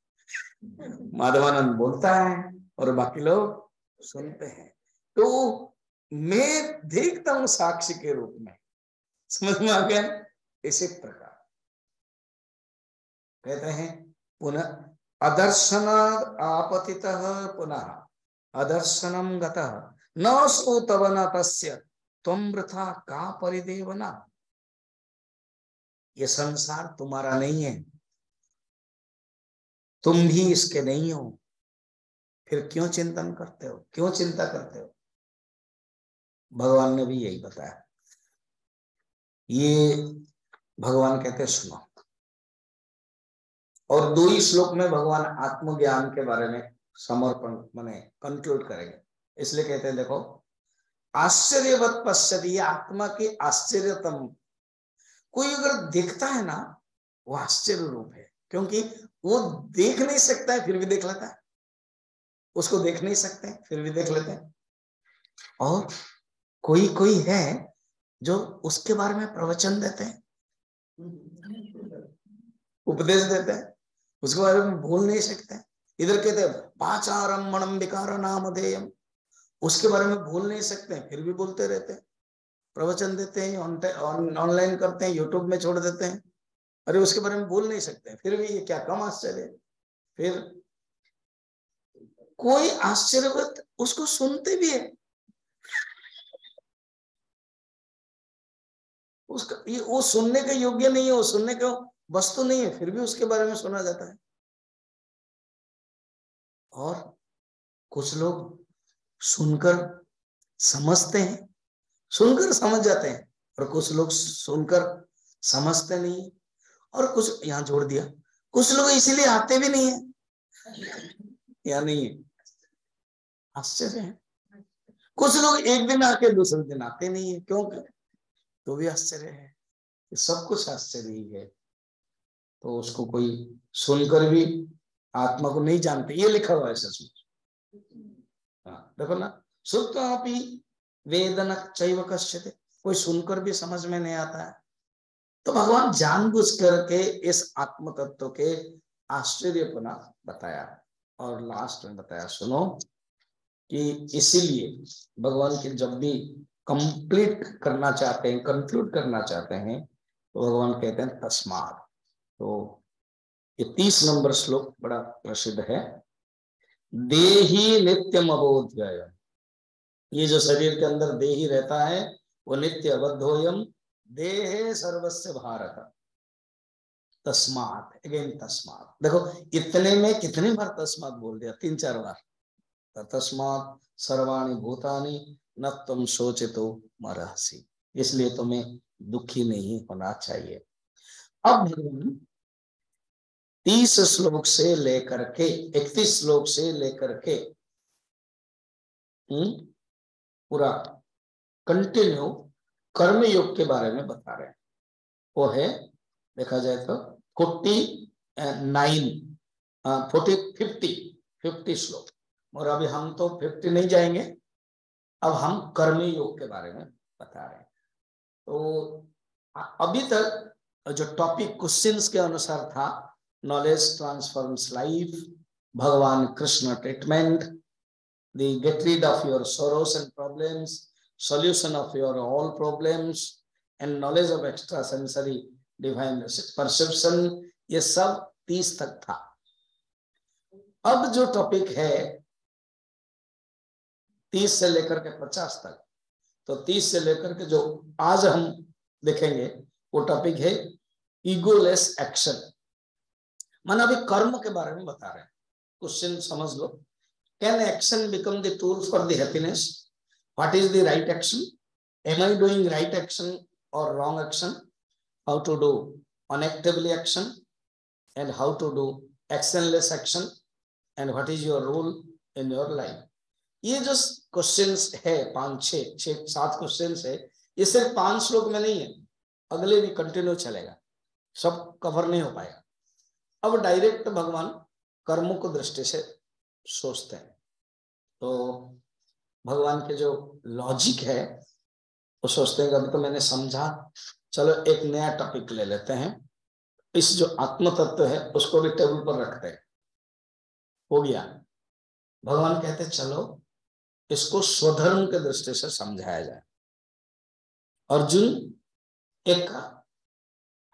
माधवानंद बोलता है, और बाकी लोग सुनते हैं। तो मैं देखता हूँ साक्षी के रूप में। समझ में आ गया? इसी प्रकार। कहते हैं, पुनः अदर्शन आपति पुनः अदर्शनम गत, न तुम वृथा का परिदेवना। ये संसार तुम्हारा नहीं है। तुम भी इसके नहीं हो। फिर क्यों चिंतन करते हो? क्यों चिंता करते हो? भगवान ने भी यही बताया। ये भगवान कहते सुनो। और दो ही श्लोक में भगवान आत्मज्ञान के बारे में समर्पण, माने कंक्लूड करेंगे। इसलिए कहते हैं, देखो, आश्चर्यवत पश्चित ये आत्मा के आश्चर्यतम। कोई अगर देखता है ना, वो आश्चर्य रूप है, क्योंकि वो देख नहीं सकता है, फिर भी देख लेता है। उसको देख नहीं सकते, फिर भी देख लेते हैं। और कोई कोई है जो उसके बारे में प्रवचन देते हैं, उपदेश देते हैं, उसके बारे में भूल नहीं सकते। इधर कहते पाचारम मणम विकार उसके बारे में भूल नहीं सकते, फिर भी बोलते रहते हैं। प्रवचन देते हैं ऑनलाइन करते हैं, यूट्यूब में छोड़ देते हैं। अरे उसके बारे में भूल नहीं सकते, फिर भी ये क्या कम आश्चर्य। फिर कोई आश्चर्यवत उसको सुनते भी है। उसका ये वो सुनने के योग्य नहीं है, वो सुनने का वस्तु नहीं है, फिर भी उसके बारे में सुना जाता है। और कुछ लोग सुनकर समझते हैं, सुनकर समझ जाते हैं, और कुछ लोग सुनकर समझते नहीं और कुछ यहाँ जोड़ दिया, कुछ लोग इसीलिए आते भी नहीं है। या नहीं है? आश्चर्य है। कुछ लोग एक दिन आके दूसरे दिन आते नहीं है। क्यों तो भी आश्चर्य है सब कुछ आश्चर्य ही है। तो उसको कोई सुनकर भी आत्मा को नहीं जानते। ये लिखा हुआ है सचमुच हाँ, देखो ना श्रुत्वापि वेदन चैव कश्यते। कोई सुनकर भी समझ में नहीं आता है। तो भगवान जानबूझ करके इस आत्म तत्व के आश्चर्य पुनः बताया। और लास्ट में बताया, सुनो, कि इसीलिए भगवान के जब भी कंप्लीट करना चाहते हैं कंक्लूड करना चाहते हैं तो भगवान कहते हैं तस्मार तो ये तीस नंबर श्लोक बड़ा प्रसिद्ध है। देही नित्यम अबोध्य ये जो शरीर के अंदर देही रहता है, वो नित्य अबद्धोयम, देहे सर्वस्व भारत तस्मात अगेन तस्मात। देखो इतने में कितने बार तस्मात बोल दिया? तीन चार बार। तस्मात सर्वाणी भूतानी न तुम सोचे तो मरहसी। इसलिए तुम्हें दुखी नहीं होना चाहिए। अब भगवान तीस श्लोक से लेकर के इकतीस श्लोक से लेकर के हम्म, पूरा कंटिन्यू कर्मयोग के बारे में बता रहे हैं। वो है देखा जाए तो forty nine forty, fifty fifty श्लोक। और अभी हम तो फिफ्टी नहीं जाएँगे। अब हम कर्मी योग के बारे में बता रहे हैं। तो अभी तक जो टॉपिक क्वेश्चंस के अनुसार था नॉलेज ट्रांसफॉर्म्स लाइफ भगवान Krishna treatment the get rid of your sorrows and problems solution of your all problems and knowledge of extra sensory divine perception ये सब तीस तक था। अब जो टॉपिक है, तीस से लेकर के पचास तक तो तीस से लेकर के जो आज हम देखेंगे, वो टॉपिक है ईगोलेस एक्शन मन अभी कर्म के बारे में बता रहे हैं। क्वेश्चन समझ लो। Can action become the tool for the happiness what is the right action am I doing right action और wrong action how to do unactively action and how to do actionless action and what is your role in your life. ये जो questions है, पाँच, छह छह, सात questions है, ये सिर्फ़ पाँच श्लोक में नहीं है। अगले भी कंटिन्यू चलेगा। सब कवर नहीं हो पाएगा। अब डायरेक्ट भगवान कर्मों को दृष्टि से सोचते हैं। तो भगवान के जो लॉजिक है, वो सोचते हैं अभी तो मैंने समझा चलो एक नया टॉपिक ले लेते हैं। इस जो आत्म तत्व है, उसको भी टेबल पर रखते हैं। हो गया। भगवान कहते चलो, इसको स्वधर्म के दृष्टि से समझाया जाए। अर्जुन एक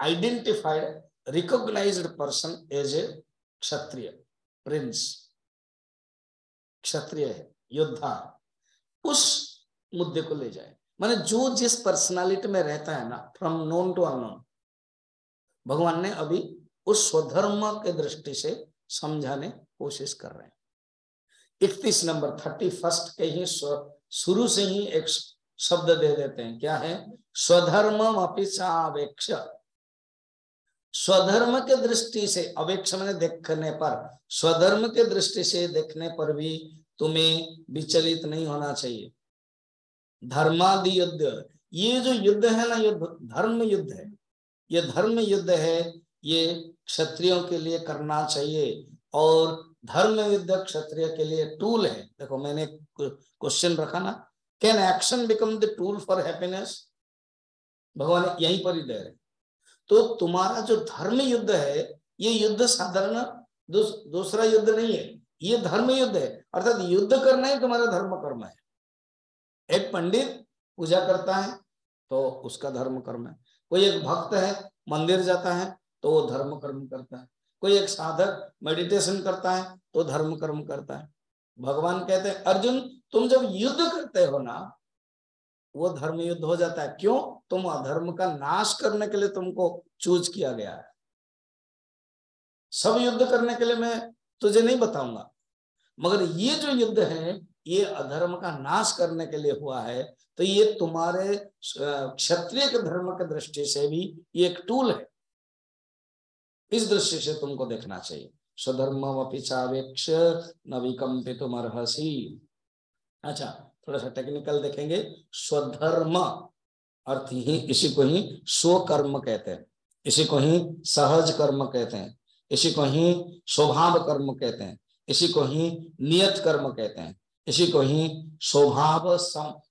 identified recognised person as a Kshatriya prince Kshatriya है, योद्धा। उस मुद्दे को ले जाए। माने जो जिस पर्सनालिटी में रहता है ना फ्रॉम नोन टू अननोन भगवान ने अभी उस स्वधर्म के दृष्टि से समझाने कोशिश कर रहे हैं। इकतीस नंबर थर्टी फ़र्स्ट के ही शुरू से ही एक शब्द दे देते हैं। क्या है? स्वधर्म अपेक्षावेक्ष स्वधर्म के दृष्टि से अवेक्ष मैंने देखने पर, स्वधर्म के दृष्टि से देखने पर भी तुम्हें विचलित नहीं होना चाहिए। धर्मादि युद्ध ये जो युद्ध है ना युद्ध धर्म युद्ध है। ये धर्म युद्ध है, ये क्षत्रियों के लिए करना चाहिए और धर्म युद्ध क्षत्रिय के लिए टूल है। देखो, मैंने क्वेश्चन रखा ना। Can action become the tool for happiness भगवान यहीं पर ही दे रहे तो तुम्हारा जो धर्म युद्ध है, ये युद्ध साधारण दूसरा युद्ध नहीं है। ये धर्म युद्ध है। अर्थात युद्ध करना ही तुम्हारा धर्म कर्म है। एक पंडित पूजा करता है तो उसका धर्म कर्म है। कोई एक भक्त है, मंदिर जाता है तो वो धर्म कर्म करता है। कोई एक साधक मेडिटेशन करता है तो धर्म कर्म करता है। भगवान कहते हैं, अर्जुन, तुम जब युद्ध करते हो ना, वो धर्म युद्ध हो जाता है। क्यों? तुम अधर्म का नाश करने के लिए तुमको चूज़ किया गया है। सब युद्ध करने के लिए मैं तुझे नहीं बताऊँगा। मगर ये जो युद्ध है ये अधर्म का नाश करने के लिए हुआ है तो ये तुम्हारे क्षत्रिय धर्म के दृष्टि से भी ये एक टूल है। इस दृष्टि से तुमको देखना चाहिए। स्वधर्म अपिचावेक्ष न अर्सी अच्छा थोड़ा सा टेक्निकल देखेंगे। स्वधर्म, अर्थ ही, इसी को ही स्वकर्म कहते हैं। इसी को ही सहज कर्म कहते हैं। इसी को ही स्वभाव कर्म कहते हैं। इसी को ही नियत कर्म कहते हैं। इसी को ही स्वभाव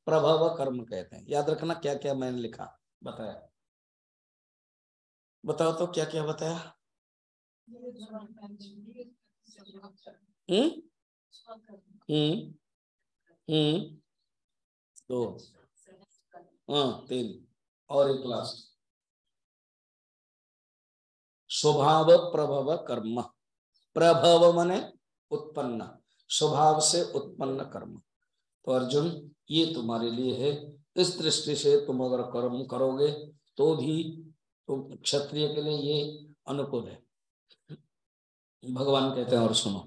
प्रभव कर्म कहते हैं। याद रखना क्या क्या मैंने लिखा, बताया। बताओ तो क्या क्या बताया? हम्म? हम्म? हम्म? दो। हाँ तीन। और एक लास्ट स्वभाव प्रभव कर्म। प्रभव मने उत्पन्न। स्वभाव से उत्पन्न कर्म। तो अर्जुन, ये तुम्हारे लिए है। इस दृष्टि से तुम अगर कर्म करोगे तो भी तो क्षत्रिय के लिए ये अनुकूल है। भगवान कहते हैं, और सुनो।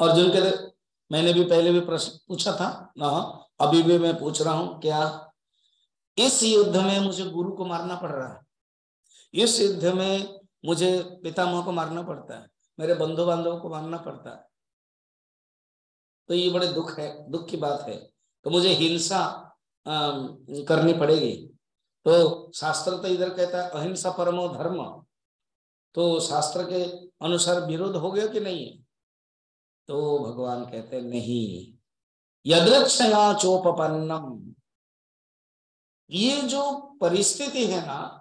अर्जुन कहते, मैंने भी पहले भी प्रश्न पूछा था। ना अभी भी मैं पूछ रहा हूँ, क्या इस युद्ध में मुझे गुरु को मारना पड़ रहा है? इस युद्ध में मुझे पितामह को मारना पड़ता है, मेरे बंधु बांधवों को मारना पड़ता है। तो ये बड़े दुख है, दुख की बात है। तो मुझे हिंसा करनी पड़ेगी। तो शास्त्र तो इधर कहता है, अहिंसा परमो धर्म। तो शास्त्र के अनुसार विरोध हो गया कि नहीं? है तो भगवान कहते नहीं। यदृक्षया चोपन्नम ये जो परिस्थिति है ना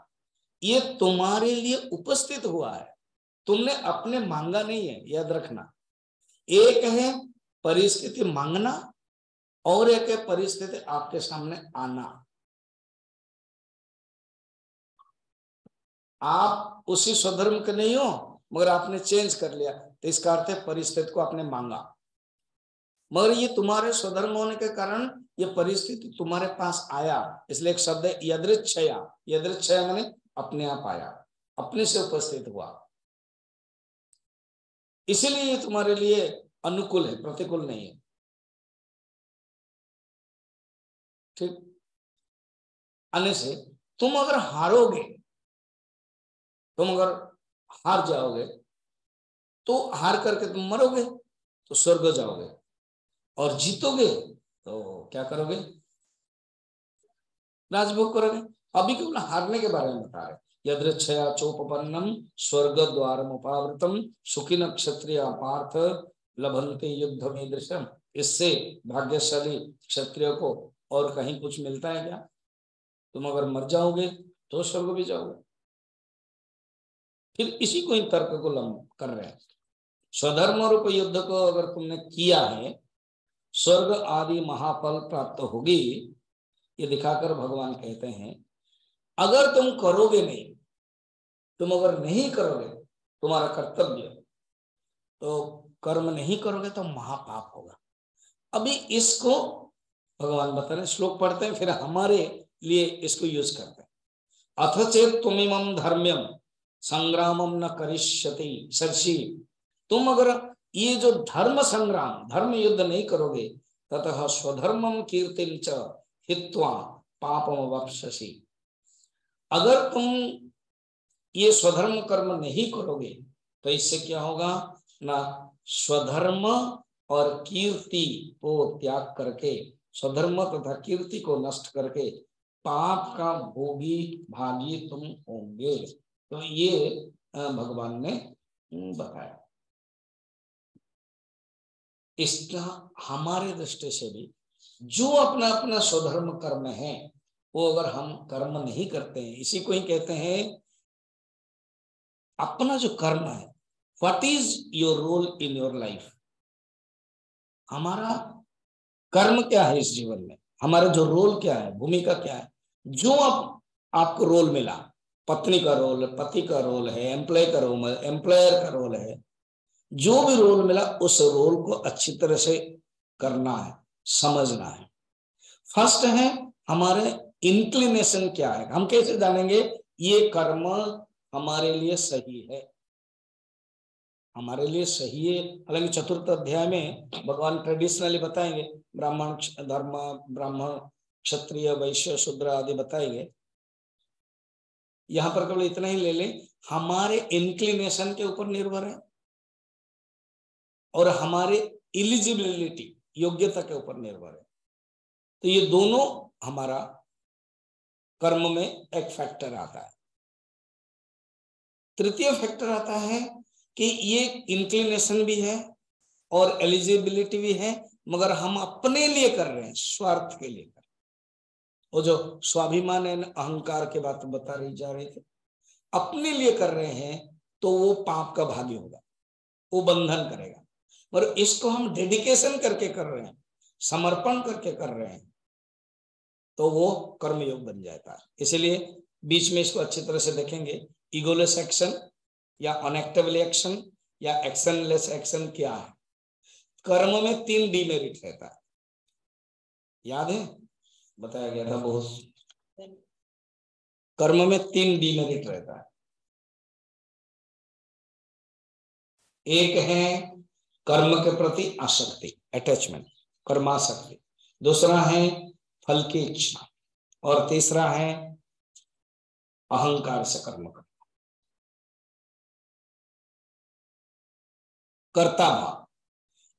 ये तुम्हारे लिए उपस्थित हुआ है। तुमने अपने मांगा नहीं है, याद रखना। एक है परिस्थिति मांगना और एक है परिस्थिति आपके सामने आना। आप उसी स्वधर्म के नहीं हो, मगर आपने चेंज कर लिया तो इसका अर्थ है परिस्थिति को आपने मांगा। मगर ये तुम्हारे स्वधर्म होने के कारण ये परिस्थिति तुम्हारे पास आया, इसलिए एक शब्द है, यदृच्छया। यदृच्छया मैंने अपने आप आया, अपने से उपस्थित हुआ। इसीलिए तुम्हारे लिए अनुकूल है, प्रतिकूल नहीं है। ठीक? आने से, तुम अगर हारोगे, तुम अगर हार जाओगे तो हार करके तुम मरोगे तो स्वर्ग जाओगे। और जीतोगे तो क्या करोगे? राजभोग करोगे। अभी केवल हारने के बारे में बता रहे यदृक्षया चोपन्नम स्वर्ग द्वार उपावृतम, सुखी क्षत्रिय पार्थ लभंते युद्ध में दृश्यम इससे भाग्यशाली क्षत्रिय को और कहीं कुछ मिलता है क्या? तुम अगर मर जाओगे तो स्वर्ग भी जाओगे। फिर इसी को इन तर्क को लंब कर रहे हैं। स्वधर्म रूप युद्ध को अगर तुमने किया है, स्वर्ग आदि महाफल प्राप्त होगी, ये दिखाकर भगवान कहते हैं अगर तुम करोगे नहीं, तुम अगर नहीं करोगे, तुम्हारा कर्तव्य तो कर्म नहीं करोगे तो महापाप होगा। अभी इसको भगवान बता रहे श्लोक पढ़ते हैं, फिर हमारे लिए इसको यूज़ करते हैं। अथ चेत तुम इम धर्म्यम संग्रामम न सरसी तुम अगर ये जो धर्म संग्राम, धर्म युद्ध नहीं करोगे, ततः स्वधर्मम कीर्ति हित्वा पापम वपसी अगर तुम ये स्वधर्म कर्म नहीं करोगे तो इससे क्या होगा? ना स्वधर्म और कीर्ति को त्याग करके, स्वधर्म तथा कीर्ति को नष्ट करके पाप का भोगी भागी तुम होंगे। तो ये भगवान ने बताया। इसका हमारे दृष्टि से भी जो अपना अपना स्वधर्म कर्म है वो अगर हम कर्म नहीं करते हैं, इसी को ही कहते हैं, अपना जो कर्म है what is your role in your life हमारा कर्म क्या है इस जीवन में? हमारा जो रोल क्या है, भूमिका क्या है? जो आप, आपको रोल मिला, पत्नी का रोल पति का रोल है एम्प्लॉय का रोल एम्प्लॉयर का रोल है, जो भी रोल मिला, उस रोल को अच्छी तरह से करना है, समझना है। फ़र्स्ट है, हमारे इंक्लिनेशन क्या है? हम कैसे जानेंगे? ये कर्म हमारे लिए सही है। हमारे लिए सही है। हालाँकि चतुर्थ अध्याय में भगवान ट्रेडिशनली बताएँगे, ब्राह्मण धर्म, ब्राह्मण, क्षत्रिय, वैश्य, शूद्र आदि बताएँगे। यहाँ पर केवल इतना ही ले लें, हमारे इंक्लिनेशन के ऊपर निर्भर है। और हमारे इलिजिबिलिटी योग्यता के ऊपर निर्भर है। तो ये दोनों हमारा कर्म में एक फैक्टर आता है। तृतीय फैक्टर आता है कि ये इंक्लिनेशन भी है और एलिजिबिलिटी भी है, मगर हम अपने लिए कर रहे हैं, स्वार्थ के लिए कर वो जो स्वाभिमान अहंकार के बात बता रही जा रही थी, अपने लिए कर रहे हैं तो वो पाप का भागी होगा, वो बंधन करेगा। और इसको हम डेडिकेशन करके कर रहे हैं, समर्पण करके कर रहे हैं तो वो कर्मयोग बन जाता है। इसलिए बीच में इसको अच्छी तरह से देखेंगे। ईगोलेस एक्शन या अनएक्टिवली एक्शन या एक्शनलेस एक्शन क्या है? कर्म में तीन डीमेरिट रहता है। याद है? बताया गया था बहुत। कर्म में तीन डीमेरिट रहता है। एक है कर्म के प्रति आसक्ति अटैचमेंट कर्माशक्ति दूसरा है फल की इच्छा। और तीसरा है अहंकार से कर्म करना। कर्ता भाव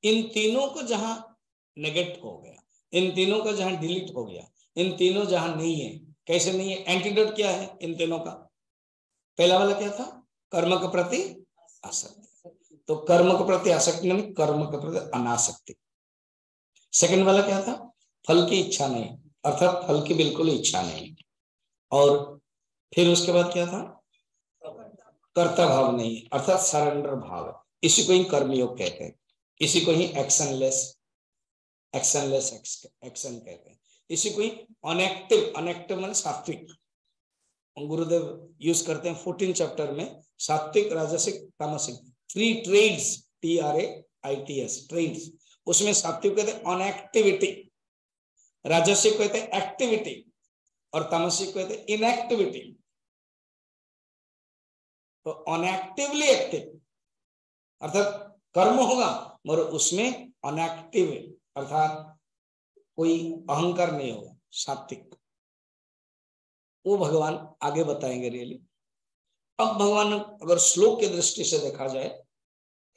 इन तीनों को जहाँ नेगेट हो गया, इन तीनों का जहाँ डिलीट हो गया, इन तीनों जहाँ नहीं है, कैसे नहीं है? एंटीडोट क्या है इन तीनों का? पहला वाला क्या था? कर्म के प्रति आसक्ति। तो कर्म के प्रति आसक्ति नहीं कर्म के प्रति अनासक्ति। सेकंड वाला क्या था? फल की इच्छा नहीं, अर्थात फल की बिल्कुल इच्छा नहीं। और फिर उसके बाद क्या था? कर्ता भाव नहीं, अर्थात सरेंडर भाव। इसी को ही कर्मयोग कहते हैं। इसी को ही एक्शनलेस एक्शनलेस एक्शन कहते हैं। इसी को ही अनएक्टिव अनएक्टिव मान सात्विक। गुरुदेव यूज़ करते हैं फोर्टीन चैप्टर में, सात्विक, राजसिक, तामसिक। Three traits T R A I T S traits उसमें सात्विक कहते हैं अनएक्टिविटी राजसिक कहते हैं एक्टिविटी और तामसिक कहते इनएक्टिविटी तो अनएक्टिवली एक्टिव अर्थात कर्म होगा, मगर उसमें अनएक्टिव अर्थात कोई अहंकार नहीं होगा, सात्विक। वो भगवान आगे बताएँगे रियली अब भगवान अगर श्लोक की दृष्टि से देखा जाए,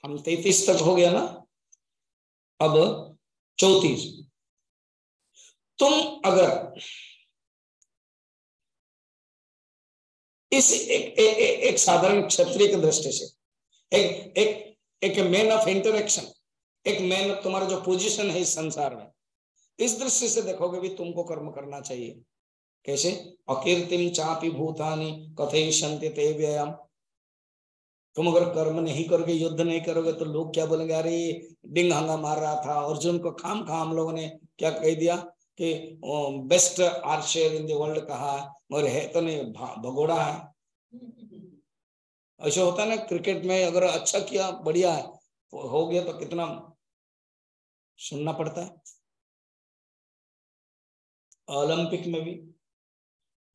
हम तैतीस तक हो गया ना? अब चौतीस। तुम अगर इस एक, एक, एक, एक साधारण क्षत्रिय की दृष्टि से एक एक एक मैन ऑफ़ इंटरेक्शन एक मैन तुम्हारा जो पोजीशन है इस संसार में इस दृष्टि से देखोगे भी तुमको कर्म करना चाहिए। कैसे? अकीर्तिम चापी भूतानी कथे शांति ते व्यायाम। तुम अगर कर्म नहीं करोगे युद्ध नहीं करोगे तो लोग क्या बोलेंगे? अरे डिंग हंगा मार रहा था अर्जुन को खाम खाम लोगों ने क्या कह दिया? कि बेस्ट आर्चर इन वर्ल्ड कहा मगर है तो नहीं भगोड़ा है। ऐसा होता है ना, क्रिकेट में अगर अच्छा किया, बढ़िया है तो हो गया तो कितना सुनना पड़ता है। ओलंपिक में भी,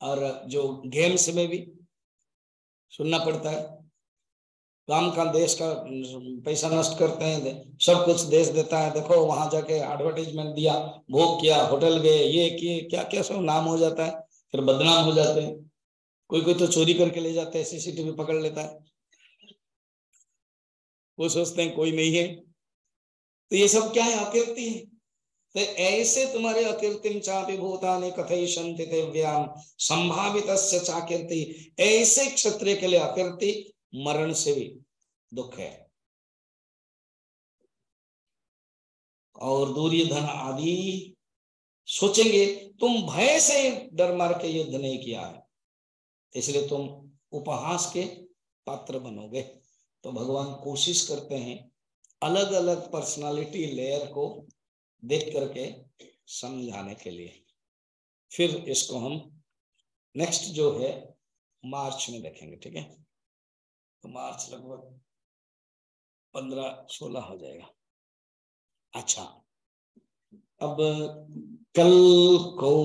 और जो गेम्स में भी सुनना पड़ता है। काम का देश का पैसा नष्ट करते हैं सब कुछ देश देता है। देखो, वहाँ जाके एडवर्टाइजमेंट दिया, भोग किया होटल गए, ये किए, क्या क्या सब नाम हो जाता है, फिर बदनाम हो जाते हैं। कोई कोई तो चोरी करके ले जाते हैं सीसीटीवी पकड़ लेता है। वो सोचते हैं, कोई नहीं है। तो ये सब क्या है अकीर्ति है तो ऐसे तुम्हारे अकीर्तिम चापि भूतानि कथई संति संभावित चाकीर्ति। ऐसे क्षत्रिय के लिए अकीर्ति मरण से भी दुख है। और दुर्योधन आदि सोचेंगे, तुम भय से डर मार के युद्ध नहीं किया है। इसलिए तुम उपहास के पात्र बनोगे। तो भगवान कोशिश करते हैं अलग अलग पर्सनालिटी लेयर को देख करके समझाने के लिए। फिर इसको हम नेक्स्ट जो है, मार्च में देखेंगे, ठीक है? तो मार्च लगभग पंद्रह सोलह हो जाएगा। अच्छा अब कल को